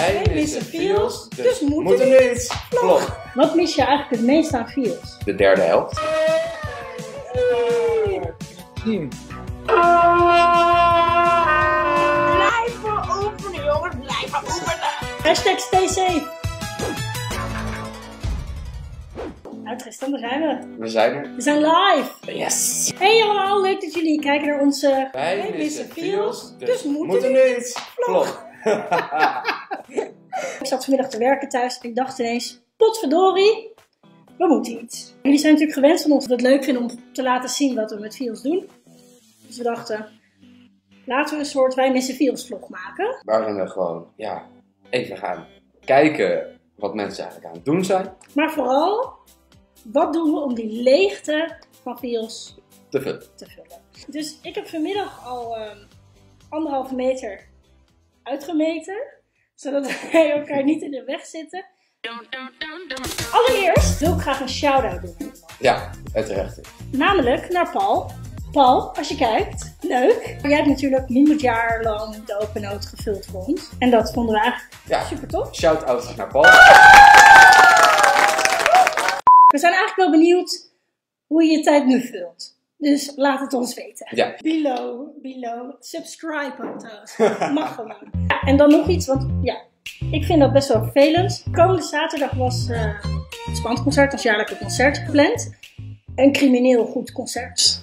Wij missen feels, dus, dus moeten moeten niet. Vlog. Wat mis je eigenlijk het meest aan feels? De derde helft. Blijven oefenen, jongens, blijven oefenen. Hashtag stay safe. Nou Tristan, daar zijn we. We zijn er. We zijn live. Yes. Hey allemaal, leuk dat jullie kijken naar onze... Wij missen feels, dus, dus moeten moeten niet. Vlog. Ik zat vanmiddag te werken thuis en ik dacht ineens, potverdorie, we moeten iets. Jullie zijn natuurlijk gewend van ons dat we het leuk vinden om te laten zien wat we met Fiels doen. Dus we dachten, laten we een soort Wij Missen Fiels vlog maken. Waarin we gewoon ja, even gaan kijken wat mensen eigenlijk aan het doen zijn. Maar vooral, wat doen we om die leegte van Fiels Te veel. te vullen. Dus ik heb vanmiddag al ehm, anderhalve meter uitgemeten, zodat wij elkaar niet in de weg zitten. Allereerst wil ik graag een shout-out doen. Ja, terecht. Namelijk naar Paul. Paul, als je kijkt, leuk. Jij hebt natuurlijk 100 jaar lang de open note gevuld voor ons. En dat vonden we eigenlijk Ja, super tof. shout-out naar Paul. We zijn eigenlijk wel benieuwd hoe je je tijd nu vult. Dus laat het ons weten. Ja. Below, below. Subscribe trouwens. Mag gewoon. En dan nog iets, want ja, ik vind dat best wel vervelend. Komende zaterdag was eh, het Spandconcert, ons jaarlijke concert gepland. Een crimineel goed concert.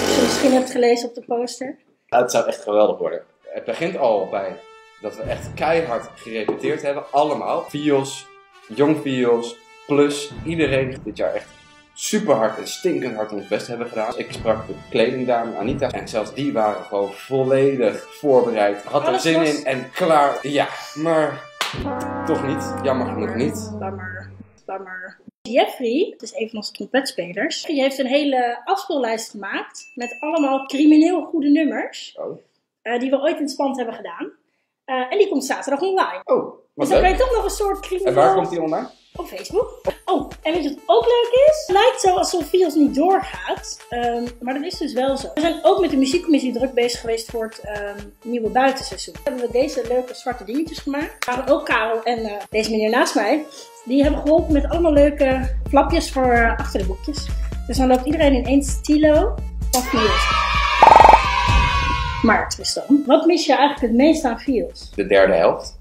Als je misschien hebt gelezen op de poster. Het zou echt geweldig worden. Het begint al bij dat we echt keihard gerepeteerd hebben. Allemaal. Vios, jong Vios, plus iedereen dit jaar echt super hard en stinkend hard ons best hebben gedaan. Ik sprak de kledingdame Anita en zelfs die waren gewoon volledig voorbereid. Had er zin in en klaar. Ja, maar toch niet. Jammer genoeg niet. Bammer, bammer. Jeffrey, het is een van onze trompetspelers, die heeft een hele afspeellijst gemaakt met allemaal crimineel goede nummers Oh, eh, die we ooit in het spand hebben gedaan. Eh, en die komt zaterdag online. oh Dus dan je toch nog een soort crimineel En waar komt die online? op Facebook. Oh, en weet je wat ook leuk is? Het lijkt zo alsof Fios niet doorgaat, ehm, maar dat is dus wel zo. We zijn ook met de muziekcommissie druk bezig geweest voor het ehm, nieuwe buitenseizoen. Hebben we deze leuke zwarte dingetjes gemaakt. Maar ook Karel en eh, deze meneer naast mij, die hebben geholpen met allemaal leuke flapjes voor eh, achter de boekjes. Dus dan loopt iedereen in één stilo van Fios. Maar Tristan, wat mis je eigenlijk het meest aan Fios? De derde helft.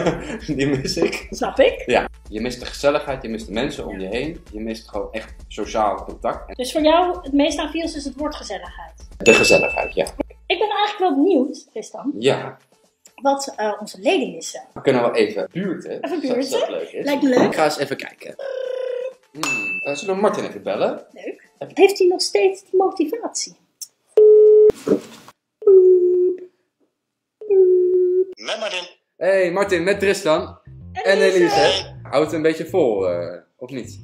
die mis ik. Snap ik? Ja, je mist de gezelligheid, je mist de mensen om je heen. Je mist gewoon echt sociaal contact. En Dus voor jou, het meest aan Fios is het woord gezelligheid. de gezelligheid, ja. Ik ben eigenlijk wel benieuwd, Tristan, Ja, wat eh, onze leden missen. we kunnen wel even buurten. Even buurten? dat leuk is. Lijkt me leuk. Ik ga eens even kijken. Hmm, eh, zullen we Martin even bellen? Leuk. Heeft hij nog steeds die motivatie? Met Martin. Hey Martin, met Tristan. En Elise. Houd het een beetje vol, eh, of niet?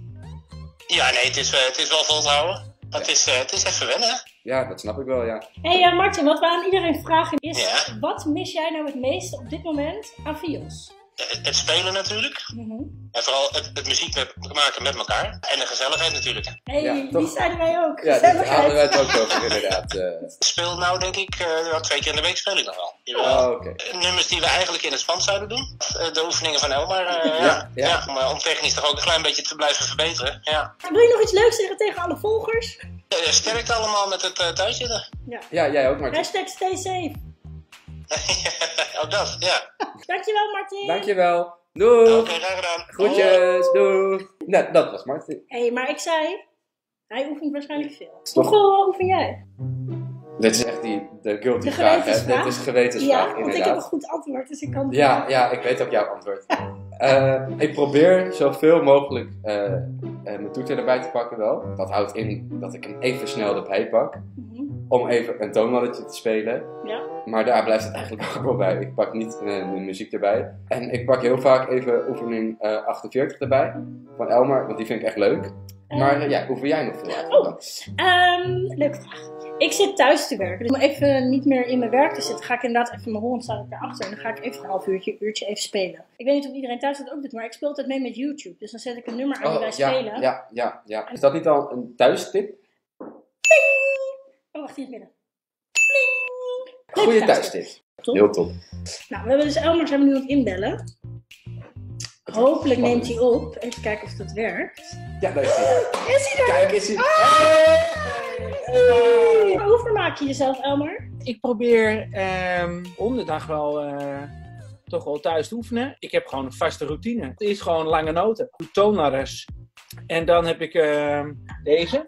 Ja, nee, het is, eh, het is wel vol te houden. Maar Het, is, eh, het is even wennen. hè? Ja, dat snap ik wel, ja. hey, eh, Martin, wat we aan iedereen vragen is: Ja? wat mis jij nou het meeste op dit moment aan Fios? Het, spelen natuurlijk. En vooral het, het muziek met, maken met elkaar. En de gezelligheid natuurlijk. hè. Hey, Ja, die zeiden wij ook. Ja, Gezelligheid. hadden wij het ook over, inderdaad. eh. Ik speel nou denk ik eh, ja, twee keer in de week speel ik nog wel. Oh. Eh, Nummers die we eigenlijk in het spand zouden doen. Eh, de oefeningen van Elmar. eh, Ja, ja, ja. ja. om, eh, om technisch toch ook een klein beetje te blijven verbeteren. Ja. Wil je nog iets leuks zeggen tegen alle volgers? Eh, sterkte allemaal met het uh, thuiszitten. Ja. Ja, jij ook, Martin. Hashtag stay safe. dat, ja. Dankjewel, Martin. Dankjewel. Doei. Oké, graag gedaan. Groetjes. Doei. Nou, dat was Martin. hey, maar ik zei, hij oefent waarschijnlijk veel. Toch? Hoeveel eh, oefen jij? Dit is echt die, de guilty De vraag, hè? Dit is gewetensvraag, ja, want ik heb inderdaad. een goed antwoord, dus ik kan. Ja, ja, ik weet ook jouw antwoord. Eh, ik probeer zoveel mogelijk eh, eh, mijn toeter erbij te pakken wel. Dat houdt in dat ik hem even snel erbij pak. Mhm. Om even een toonmannetje te spelen. Ja. Maar daar blijft het eigenlijk ook wel bij. Ik pak niet eh, de muziek erbij. En ik pak heel vaak even oefening eh, 48 erbij. Van Elmar, want die vind ik echt leuk. Maar eh, ja, oefen jij nog veel eigenlijk dan? Ehm, leuke vraag. Ik zit thuis te werken, dus om even niet meer in mijn werk te zitten, ga ik inderdaad even mijn hond staan daarachter en dan ga ik even een half uurtje, uurtje even spelen. Ik weet niet of iedereen thuis dat ook doet, maar ik speel altijd mee met YouTube. Dus dan zet ik een nummer aan die wij Oh, ja, spelen. ja, ja, ja. Is dat niet al een thuistip? Oh, wacht, hier in het midden. Pling. Thuistip. thuistip. Top. Heel top. Nou, we hebben dus Elmer zijn we nu aan het inbellen. Hopelijk neemt hij op. Even kijken of dat werkt. Ja, daar is hij. Is hij er? Kijk, is hij. Maar Hoe vermaak je jezelf, Elmer? Ik probeer ehm, om de dag wel eh, toch wel thuis te oefenen. Ik heb gewoon een vaste routine. Het is gewoon lange noten. Toonladders. En dan heb ik ehm, deze.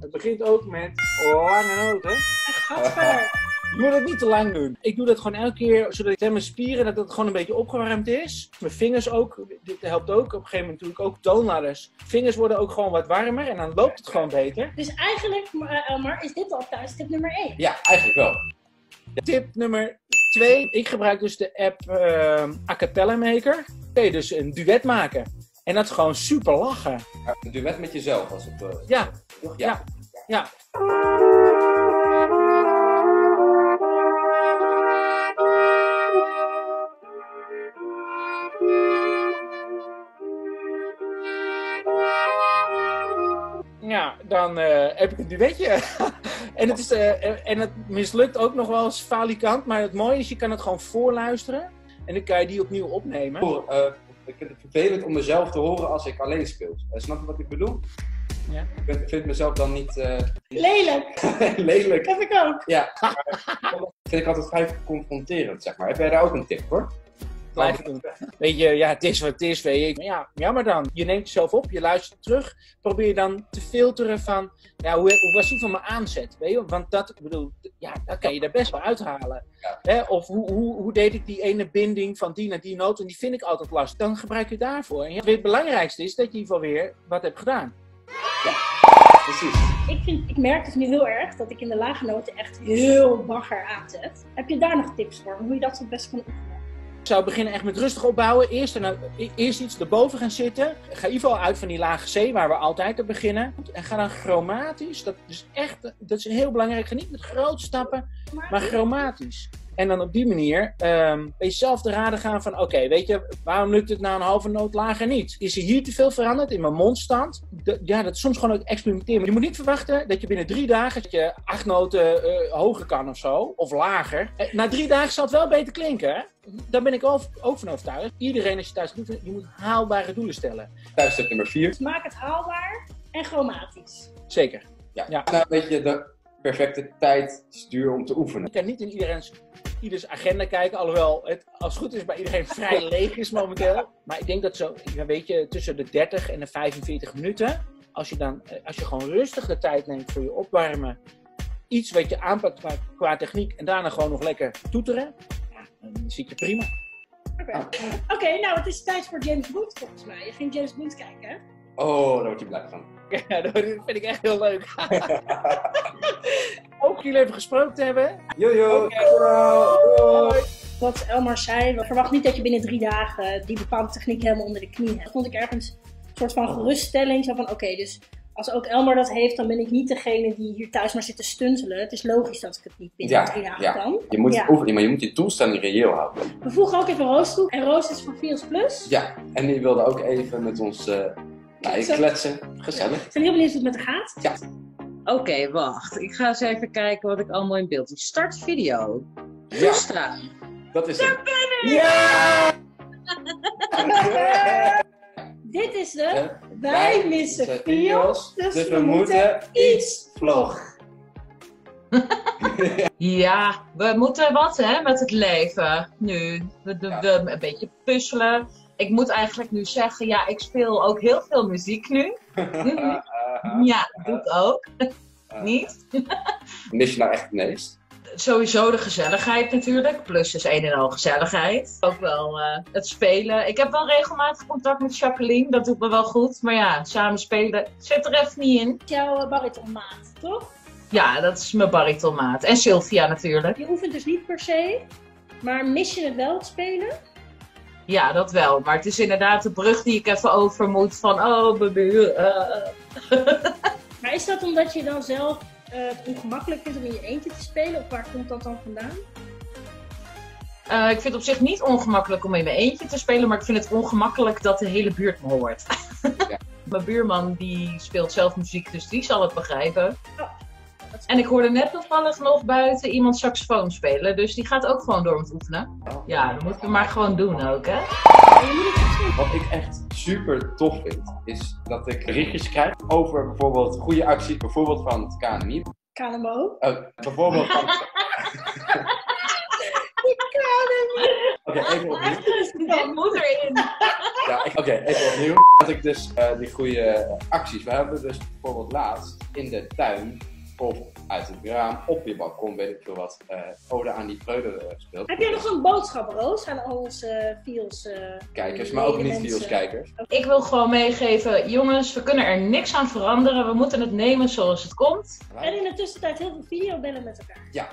Het begint ook met lange noten. Gadver. Je moet het niet te lang doen. Ik doe dat gewoon elke keer, zodat ik mijn spieren, dat het gewoon een beetje opgewarmd is. Mijn vingers ook, dit helpt ook. Op een gegeven moment doe ik ook toonladders. Vingers worden ook gewoon wat warmer en dan loopt het gewoon beter. Dus eigenlijk, eh, Elmer, is dit al thuis tip nummer 1. Ja, eigenlijk wel. Tip nummer 2. Ik gebruik dus de app ehm Acapella Maker. Kun je dus een duet maken. En dat is gewoon super lachen. Een duet met jezelf als het. eh, Ja, toch? ja. ja. Ja, dan eh, heb ik een duetje. en, het is, eh, en het mislukt ook nog wel eens falikant. Maar het mooie is, je kan het gewoon voorluisteren. En dan kan je die opnieuw opnemen. Eh, ik vind het vervelend om mezelf te horen als ik alleen speel. Snap je wat ik bedoel? Ja. Ik vind, mezelf dan niet eh, Lelijk. lelijk. Heb ik ook. Ja, maar vind ik altijd vrij confronterend, zeg maar. Heb jij daar ook een tip voor? Weet je, ja, het is wat het is, weet je. Maar ja, jammer dan. Je neemt jezelf op, je luistert terug. Probeer dan te filteren van, ja, hoe, hoe was die van mijn aanzet? Weet je, want dat, ik bedoel, ja, dat kan je er best wel uithalen. Ja. Hè? Of hoe, hoe, hoe deed ik die ene binding van die naar die noot? En die vind ik altijd lastig. Dan gebruik je daarvoor. En ja, het belangrijkste is dat je in ieder geval weer wat hebt gedaan. Precies. Ik, vind, ik merk dus nu heel erg dat ik in de lage noten echt heel bagger aanzet. Heb je daar nog tips voor? Hoe je dat het best kan? Ik zou beginnen echt met rustig opbouwen. Eerst, en, eerst iets erboven gaan zitten. Ga in ieder geval uit van die lage C, waar we altijd te beginnen. En ga dan chromatisch. Dat is echt dat is heel belangrijk. Ga niet met grote stappen, maar chromatisch. En dan op die manier ehm bij jezelf te raden gaan van... Oké, weet je, waarom lukt het na een halve noot lager niet? Is er hier te veel veranderd in mijn mondstand? De- ja, dat is soms gewoon ook experimenteren. Maar je moet niet verwachten dat je binnen drie dagen... dat je acht noten eh, hoger kan of zo. Of lager. Eh, na drie dagen zal het wel beter klinken, hè? Daar ben ik ook, ook van overtuigd. Iedereen als je thuis doet, je moet haalbare doelen stellen. Thuistip nummer 4. Dus maak het haalbaar en chromatisch. Zeker. Ja. Ja. Nou, weet je, de perfecte tijdstuur om te oefenen. Ik kan niet in iedereen's, ieders agenda kijken, alhoewel het als het goed is bij iedereen vrij leeg is momenteel. Maar ik denk dat zo, ja, weet je, tussen de 30 en de 45 minuten, als je dan, eh, als je gewoon rustig de tijd neemt voor je opwarmen, iets wat je aanpakt qua, qua techniek en daarna gewoon nog lekker toeteren, ja, dan zit je prima. Oké, Ah. Oké, nou het is tijd voor James Bond volgens mij. Je ging James Bond kijken, hè? Oh, daar word je blij van. Ja, dat vind ik echt heel leuk. Ook jullie even gesproken te hebben. Jojo, Oké. dankjewel. Wat Elmar zei, we verwachten niet dat je binnen drie dagen die bepaalde techniek helemaal onder de knie hebt. Dat vond ik ergens een soort van geruststelling. Zo van, oké, dus als ook Elmar dat heeft, dan ben ik niet degene die hier thuis maar zit te stuntelen. Het is logisch dat ik het niet binnen Ja, drie dagen ja. kan. Je moet, Ja. oefenen, maar je moet je doelstelling reëel houden. We voegen ook even Roos toe. En Roos is van Fios Plus. Ja, en die wilde ook even met ons eh nou, Kletsen. kletsen. Gezellig. Ik ben heel benieuwd hoe het met haar gaat. Ja. Oké, wacht. Ik ga eens even kijken wat ik allemaal in beeld zie. Start video. Ja, Toestaan. dat is het. Dit is de Ja. Wij missen Fios, dus we moeten iets vlog. Ja, we moeten wat hè met het leven nu. We, we, Ja. we een beetje puzzelen. Ik moet eigenlijk nu zeggen, ja, ik speel ook heel veel muziek nu. Ja, doe ik ook. Niet? Mis je nou echt het meest? Sowieso de gezelligheid natuurlijk. Plus is een en al gezelligheid. Ook wel eh, het spelen. Ik heb wel regelmatig contact met Jacqueline. Dat doet me wel goed. Maar ja, samen spelen zit er even niet in. Jouw eh, baritonmaat, toch? Ja, dat is mijn baritonmaat. En Sylvia natuurlijk. Je oefent dus niet per se, maar mis je het wel, het spelen? Ja, dat wel. Maar het is inderdaad de brug die ik even over moet. Van, oh, baby. eh. Maar is dat omdat je dan zelf eh, het ongemakkelijk vindt om in je eentje te spelen? Of waar komt dat dan vandaan? Eh, ik vind het op zich niet ongemakkelijk om in mijn eentje te spelen. Maar ik vind het ongemakkelijk dat de hele buurt me hoort. Ja. mijn buurman die speelt zelf muziek, dus die zal het begrijpen. dat- En ik hoorde net toevallig nog buiten iemand saxofoon spelen. Dus die gaat ook gewoon door met oefenen. Ja, dat moeten we maar gewoon doen ook, hè? Wat ik echt super tof vind, is dat ik berichtjes krijg over bijvoorbeeld goede acties, bijvoorbeeld van het KNMI. KNMO. Oh, bijvoorbeeld van... Oké, even opnieuw. Dit moet erin. Ja, ik- oké, even opnieuw. Dat ik dus eh, die goede acties. We hebben dus bijvoorbeeld laatst in de tuin of uit het raam, op je balkon, weet ik veel wat, eh ode aan die vreugde eh, gespeeld. Heb jij nog een boodschap, Roos, aan al onze eh, Fiels eh, Kijkers, maar ook niet veel kijkers. Ik wil gewoon meegeven, jongens, we kunnen er niks aan veranderen. We moeten het nemen zoals het komt. En in de tussentijd heel veel videobellen met elkaar. Ja,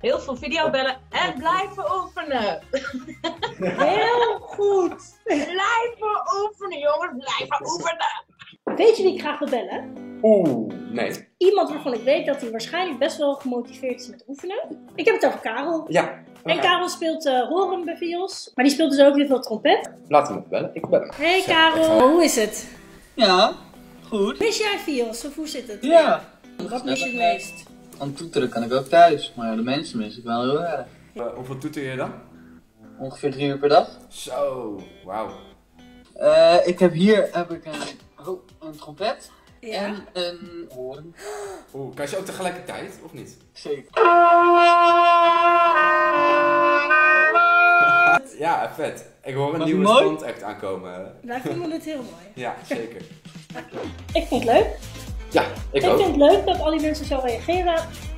Heel veel videobellen en blijven oefenen. Heel goed. Blijven oefenen, jongens. Blijven oefenen. Weet je wie ik graag wil bellen? oeh, nee. Iemand waarvan ik weet dat hij waarschijnlijk best wel gemotiveerd is met oefenen. Ik heb het over Karel. Ja, En Karel speelt eh horen bij Fios. Maar die speelt dus ook heel veel trompet. laat hem even bellen. Ik bel hem. Hey Karel, hoe is het? Ja, goed. Mis jij Fios of hoe zit het? Ja. Wat mis je het meest? Aan toeteren kan ik ook thuis, maar ja, de mensen mis ik wel heel erg. Eh, hoeveel toeter je dan? Ongeveer drie uur per dag. Zo, wauw. Eh, ik heb hier heb ik een, oh, een trompet Ja. en een hoorn. Oeh, kan je ze ook tegelijkertijd, of niet? Zeker. Ja, vet. Ik hoor een Was nieuwe mooi? stand aankomen. Wij vonden het heel mooi. Ja, zeker. Ik vind het leuk. Ja, ik Ik ook. vind het leuk dat al die mensen zo reageren.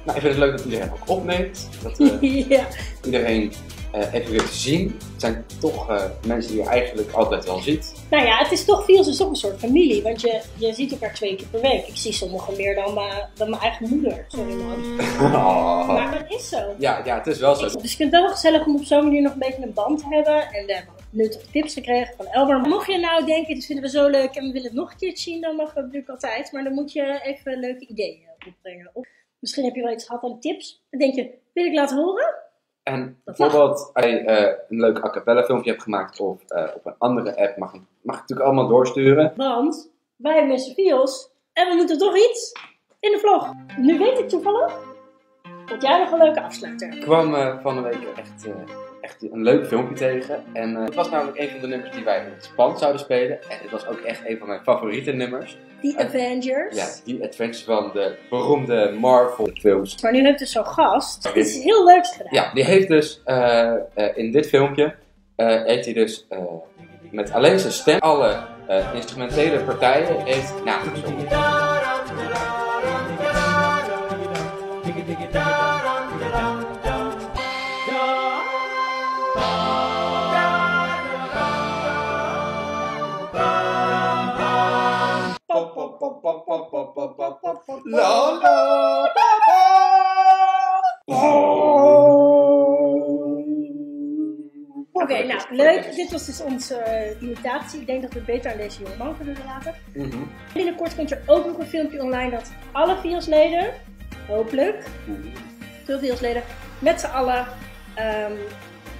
Nou, ik vind het leuk dat iedereen ook opneemt. Dat eh, ja. iedereen eh, even weer te zien. Het zijn toch eh, mensen die je eigenlijk altijd wel ziet. Nou ja, het is toch, Fios is toch een soort familie. Want je, je ziet elkaar twee keer per week. Ik zie sommigen meer dan, mijn- dan mijn eigen moeder. Sorry man. Oh. Maar dat is zo. Ja, ja, het is wel zo. Dus ik vind het wel gezellig om op zo'n manier nog een beetje een band te hebben. En we hebben nuttige tips gekregen van Elmer. Mocht je nou denken, dit vinden we zo leuk en we willen het nog een keer zien, dan mag dat natuurlijk altijd. Maar dan moet je even leuke ideeën opbrengen. Of misschien heb je wel iets gehad aan tips. Dan denk je, wil ik laten horen? En bijvoorbeeld als je eh, een leuk a cappella filmpje hebt gemaakt of eh, op een andere app, mag, je- mag je natuurlijk allemaal doorsturen. Want wij missen Fios en we moeten toch iets in de vlog. Nu weet ik toevallig dat jij nog een leuke afsluiter. Ik kwam eh, van de week echt, echt een leuk filmpje tegen. En eh, het was namelijk een van de nummers die wij in het zouden spelen. En het was ook echt een van mijn favoriete nummers. The Avengers. Ja, die adventure van de beroemde Marvel films. Maar nu heb ik dus zo'n gast. Iets heel leuks gedaan. Ja, die heeft dus eh, eh, in dit filmpje eh, heeft hij dus eh, met alleen zijn stem alle eh, instrumentele partijen heeft nagezongen. Pop, La, la, pa. Oké, nou leuk. Dit was dus onze eh, imitatie. Ik denk dat we het beter aan deze jongeman kunnen laten. Mhm. Binnenkort komt er ook nog een filmpje online dat alle Viosleden, hopelijk, veel Viosleden, met z'n allen um,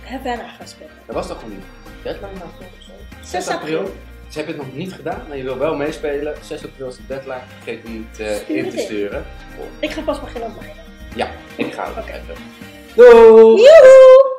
Havana gaan spelen. Er was toch een deadline of zo? 6 april. Ze hebben het nog niet gedaan, maar je wil wel meespelen. 6 april is de deadline. Vergeet hem niet eh, in te sturen. Ik ga pas beginnen op mij. Ja, ik ga ook Oké. even. Doei! Joehoe!